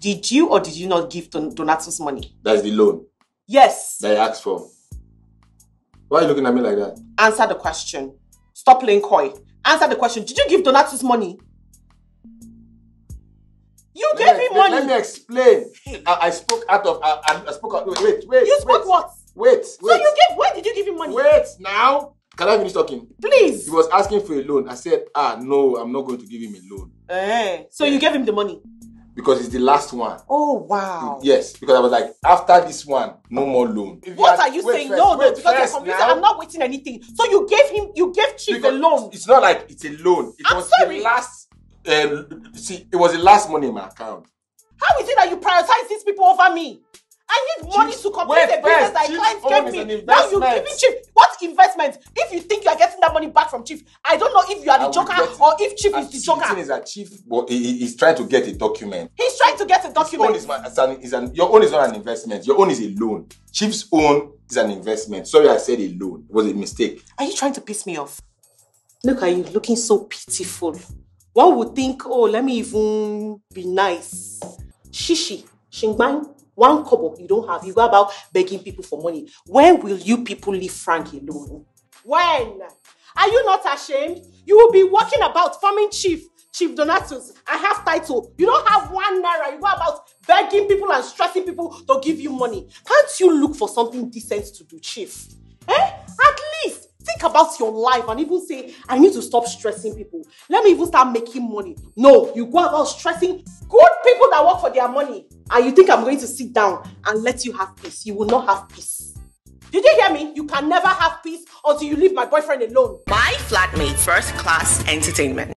Did you or did you not give Don- Donatus money? That's the loan Yes. that I asked for. Why are you looking at me like that? Answer the question. Stop playing coy. Answer the question. Did you give Donatus money? You gave Let me- him money. Let me explain. I, I spoke out of. I, I- I spoke out. Wait, wait, wait. you spoke wait, what? Wait, So you gave. Where did you give him money? Wait now. Can I finish talking? Please. He was asking for a loan. I said, ah, no, I'm not going to give him a loan Eh, so you gave him the money. Because it's the last one. Oh wow. Yes, because I was like, after this one, no more loan. What had- are you saying? first, no, no, because you're confused. now. I'm not waiting anything. So you gave him, you gave Chief a loan. It's not like it's a loan. It I'm was sorry. the last. Um, see, it was the last money in my account. How is it that you prioritize these people over me? I need money Chief, to complete the business that own gave me. Now you investment. giving Chief what investment? If you think you are getting that money back from Chief, I don't know if you are the will joker or if Chief is the see, The is that chief, well, he, he- he's trying to get a document. He's trying to get a His own document. is an, is an, your own is not an investment. Your own is a loan. Chief's own is an investment. Sorry, I said a loan. It was a mistake. Are you trying to piss me off? Look at you looking so pitiful. One would think, oh, let me even be nice. Shishi, Shingbang, one kobo you don't have. You go about begging people for money. When will you people leave Frank alone? When? Are you not ashamed? You will be walking about farming chief, Chief Donatus. I have title. You don't have one naira. You go about begging people and stressing people to give you money. Can't you look for something decent to do, chief? Eh? At least think about your life and even say, I need to stop stressing people. Let me even start making money. No, you go about stressing good people that work for their money. And you think I'm going to sit down and let you have peace. You will not have peace. Did you hear me? You can never have peace until you leave my boyfriend alone. My flatmate first class entertainment.